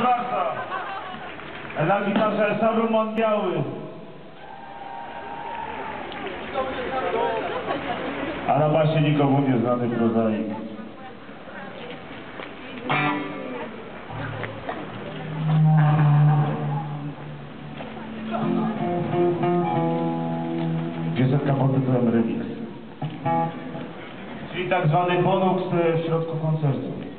Proszę bardzo. Na gitarze Saruman Biały. A na basie nikomu nieznany prozaik. Piosenka pod tytułem Remix. Czyli tak zwany bonus e, w środku koncertu.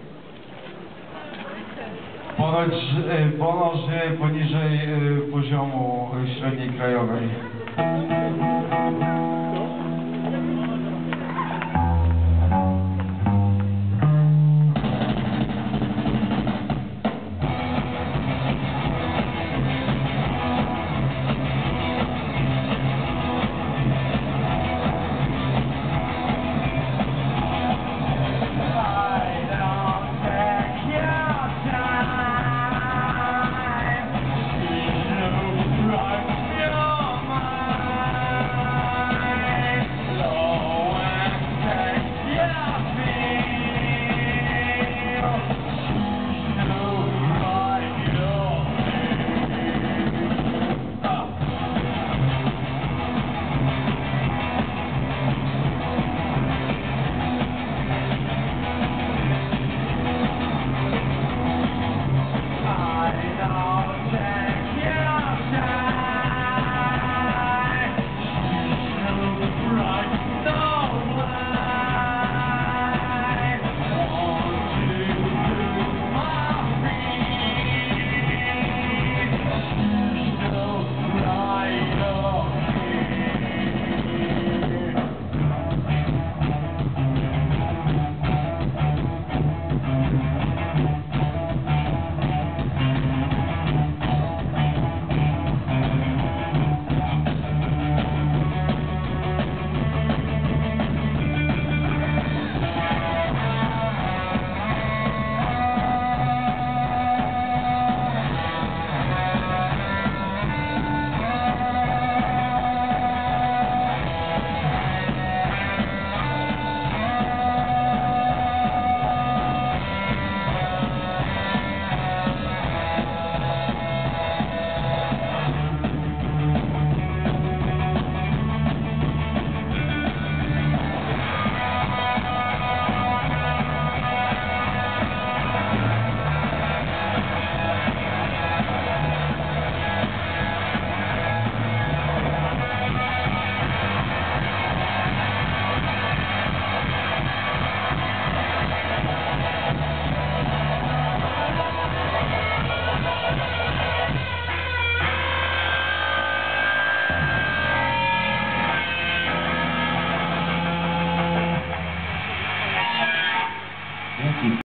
Ponoć, e, ponoć żyje poniżej e, poziomu średniej krajowej.